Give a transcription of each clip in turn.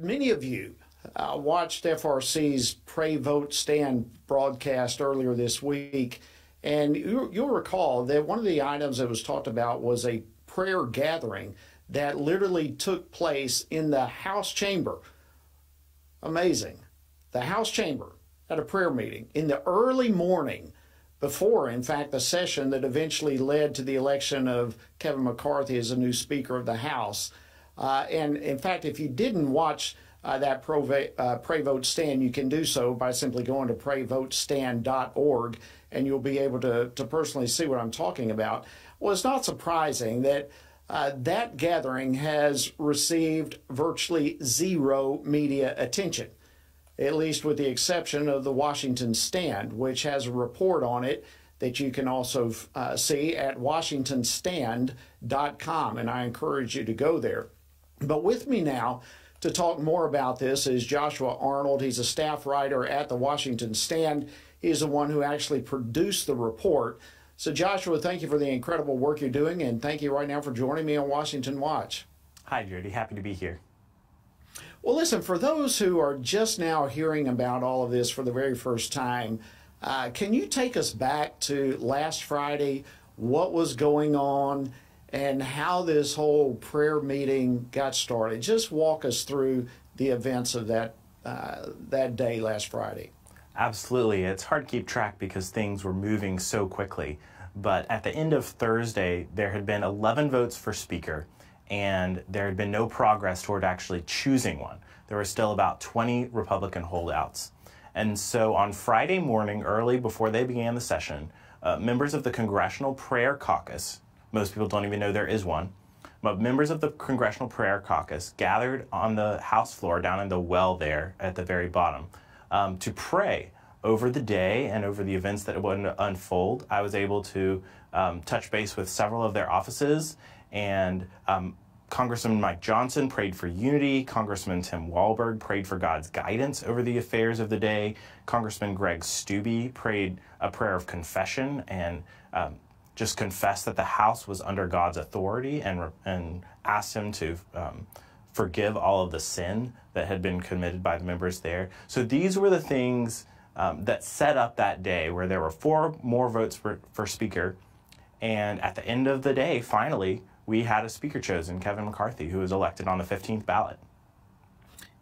many of you uh, watched FRC's Pray Vote Stand broadcast earlier this week, and you, will recall that one of the items that was talked about was a prayer gathering that literally took place in the House chamber. Amazing. The House chamber at a prayer meeting in the early morning before, in fact, the session that eventually led to the election of Kevin McCarthy as a new Speaker of the House. Uh, and in fact, if you didn't watch uh, that pro, uh, Pray Vote Stand, you can do so by simply going to prayvotestand.org and you'll be able to, to personally see what I'm talking about. Well, it's not surprising that uh, that gathering has received virtually zero media attention, at least with the exception of the Washington Stand, which has a report on it that you can also uh, see at washingtonstand.com, and I encourage you to go there. But with me now to talk more about this is Joshua Arnold. He's a staff writer at the Washington Stand. He's the one who actually produced the report. So, Joshua, thank you for the incredible work you're doing, and thank you right now for joining me on Washington Watch. Hi, Jody. Happy to be here. Well, listen, for those who are just now hearing about all of this for the very first time, uh, can you take us back to last Friday, what was going on, and how this whole prayer meeting got started? Just walk us through the events of that, uh, that day last Friday. Absolutely. It's hard to keep track because things were moving so quickly. But at the end of Thursday, there had been 11 votes for Speaker, and there had been no progress toward actually choosing one. There were still about 20 Republican holdouts. And so on Friday morning, early before they began the session, uh, members of the Congressional Prayer Caucus, most people don't even know there is one, but members of the Congressional Prayer Caucus gathered on the House floor down in the well there at the very bottom um, to pray over the day and over the events that would unfold. I was able to um, touch base with several of their offices, and um, Congressman Mike Johnson prayed for unity. Congressman Tim Walberg prayed for God's guidance over the affairs of the day. Congressman Greg Steube prayed a prayer of confession and um, just confessed that the House was under God's authority and, and asked him to um, forgive all of the sin that had been committed by the members there. So these were the things um, that set up that day where there were four more votes for, for speaker. And at the end of the day, finally, we had a speaker chosen, Kevin McCarthy, who was elected on the 15th ballot.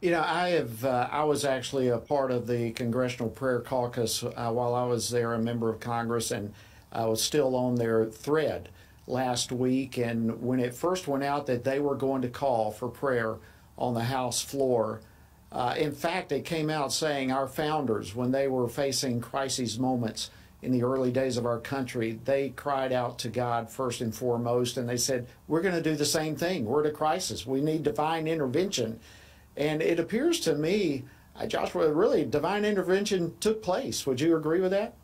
You know, I have. Uh, I was actually a part of the Congressional Prayer Caucus uh, while I was there, a member of Congress, and I was still on their thread last week. And when it first went out that they were going to call for prayer on the House floor, uh, in fact, it came out saying our founders, when they were facing crises moments in the early days of our country, they cried out to God first and foremost, and they said, We're going to do the same thing. We're at a crisis. We need divine intervention. And it appears to me, uh, Joshua, really divine intervention took place. Would you agree with that?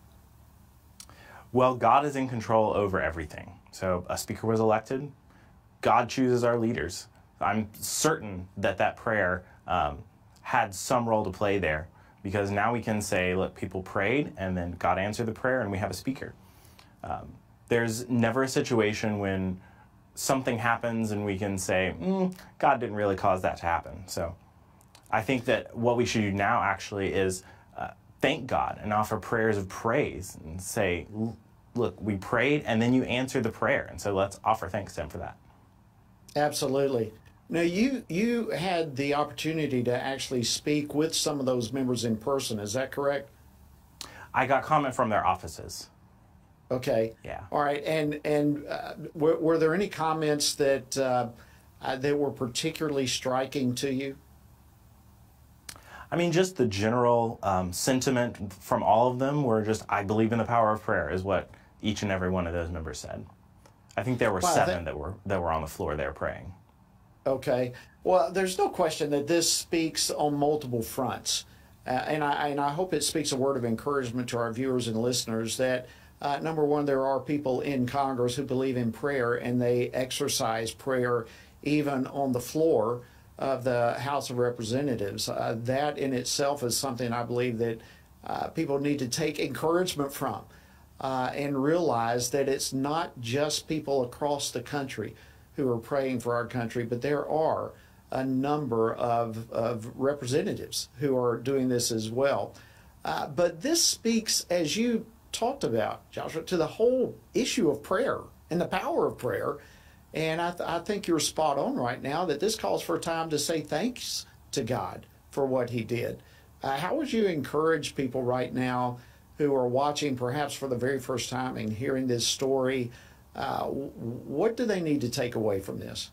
Well, God is in control over everything. So a speaker was elected. God chooses our leaders. I'm certain that that prayer um, had some role to play there because now we can say, look, people prayed and then God answered the prayer and we have a speaker. Um, there's never a situation when something happens and we can say, mm, God didn't really cause that to happen. So I think that what we should do now actually is uh, thank God and offer prayers of praise and say, look, we prayed and then you answered the prayer. And so let's offer thanks to him for that. Absolutely. Now you you had the opportunity to actually speak with some of those members in person. Is that correct? I got comment from their offices. Okay. Yeah. All right. And and uh, were, were there any comments that uh, uh, that were particularly striking to you? I mean, just the general um, sentiment from all of them were just, "I believe in the power of prayer," is what each and every one of those members said. I think there were wow, seven that, that were that were on the floor there praying. Okay. Well, there's no question that this speaks on multiple fronts. Uh, and, I, and I hope it speaks a word of encouragement to our viewers and listeners that, uh, number one, there are people in Congress who believe in prayer and they exercise prayer even on the floor of the House of Representatives. Uh, that in itself is something I believe that uh, people need to take encouragement from uh, and realize that it's not just people across the country who are praying for our country, but there are a number of, of representatives who are doing this as well. Uh, but this speaks, as you talked about, Joshua, to the whole issue of prayer and the power of prayer. And I, th- I think you're spot on right now that this calls for a time to say thanks to God for what He did. Uh, how would you encourage people right now who are watching, perhaps for the very first time, and hearing this story? Uh, what do they need to take away from this?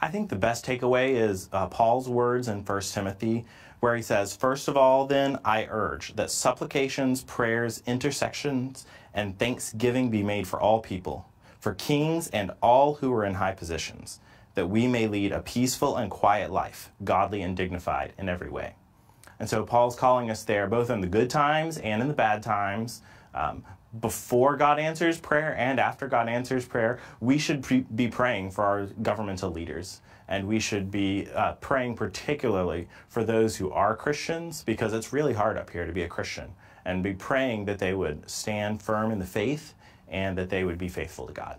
I think the best takeaway is uh, Paul's words in 1 Timothy, where he says, First of all, then, I urge that supplications, prayers, intercessions, and thanksgiving be made for all people, for kings and all who are in high positions, that we may lead a peaceful and quiet life, godly and dignified in every way. And so Paul's calling us there, both in the good times and in the bad times, um, before God answers prayer and after God answers prayer, we should pre- be praying for our governmental leaders. And we should be uh, praying particularly for those who are Christians because it's really hard up here to be a Christian. And be praying that they would stand firm in the faith and that they would be faithful to God.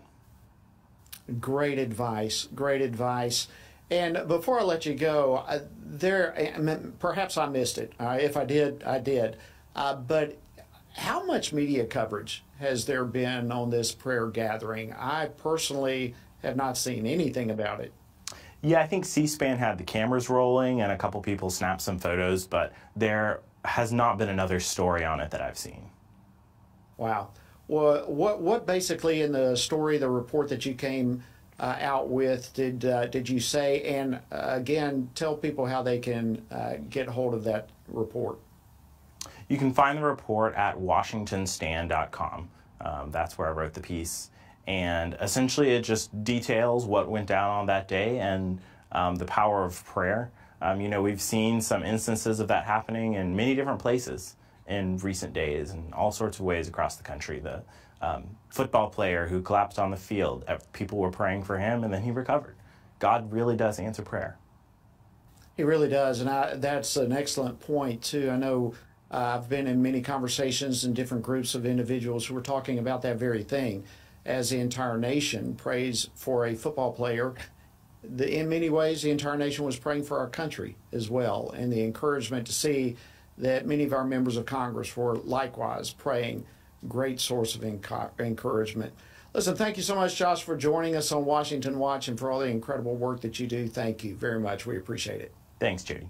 Great advice. Great advice. And before I let you go, uh, there perhaps I missed it. Uh, if I did, I did. Uh, but how much media coverage has there been on this prayer gathering? I personally have not seen anything about it. Yeah, I think C SPAN had the cameras rolling and a couple people snapped some photos, but there has not been another story on it that I've seen. Wow. Well, what, what basically in the story, the report that you came uh, out with, did, uh, did you say? And uh, again, tell people how they can uh, get hold of that report. You can find the report at washingtonstand.com. Um, that's where I wrote the piece. And essentially, it just details what went down on that day and um, the power of prayer. Um, you know, we've seen some instances of that happening in many different places in recent days in all sorts of ways across the country. The um, football player who collapsed on the field, uh, people were praying for him and then he recovered. God really does answer prayer. He really does, and I, that's an excellent point too. I know uh, I've been in many conversations in different groups of individuals who were talking about that very thing. As the entire nation prays for a football player, the, in many ways, the entire nation was praying for our country as well. And the encouragement to see that many of our members of Congress were likewise praying, great source of encouragement. Listen, thank you so much, Josh, for joining us on Washington Watch and for all the incredible work that you do. Thank you very much. We appreciate it. Thanks, Jody.